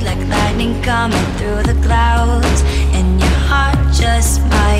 like lightning coming through the clouds, and your heart just might.